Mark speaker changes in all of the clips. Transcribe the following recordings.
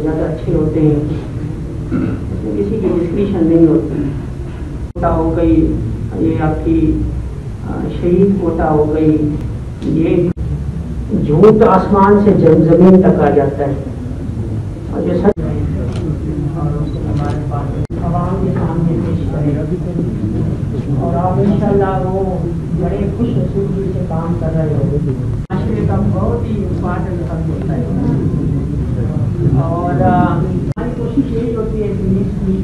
Speaker 1: ज़्यादा अच्छे होते हैं। किसी की डिस्क्रिप्शन नहीं होती। कोटा हो गई, ये आपकी शहीद कोटा हो गई, ये झूठ आसमान से जम ज़मीन तक आ जाता है। और जो सच और आप इंशाल्लाह वो बड़े खुश से काम कर रहे हो माशरे का बहुत ही इम्पार्टेंट खत होता है और अ, हमारी कोशिश यही होती है पुलिस की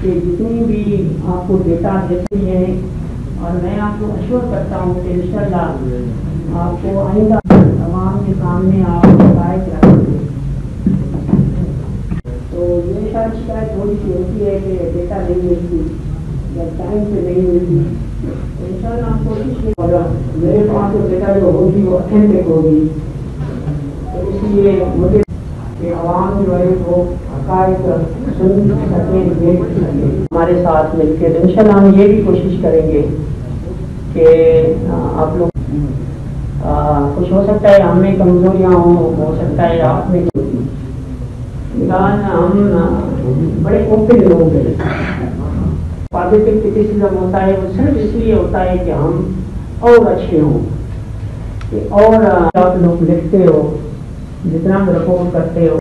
Speaker 1: कि जितनी भी आपको डेटा देती है, और मैं आपको अश्योर करता हूँ कि इंशाल्लाह आपको आइंदा तमाम के सामने आप शिकायत रखेंगे। तो ये शायद शिकायत थोड़ी सी होती है कि डेटा नहीं मिलती या टाइम से नहीं मिलती। तो इंशाल्लाह हम कोशिश नहीं और मेरे पास जो डेटा जो होगी वो अथेंटिक होगी। तो इसलिए मुझे कि आवाम जो है वो हकायक सुन सके देख सके। हमारे साथ मिलकर इंशाल्लाह हम ये भी कोशिश करेंगे कि आप लोग कुछ हो सकता है हम कमजोरियाँ हों, हो सकता है आप में हम बड़े ओपन लोग हैं। पॉजिटिव क्रिटिसिज्म होता है, वो सिर्फ़ इसलिए होता है कि हम और अच्छे हों और आप लोग लिखते हो जितना रिपोर्ट करते हो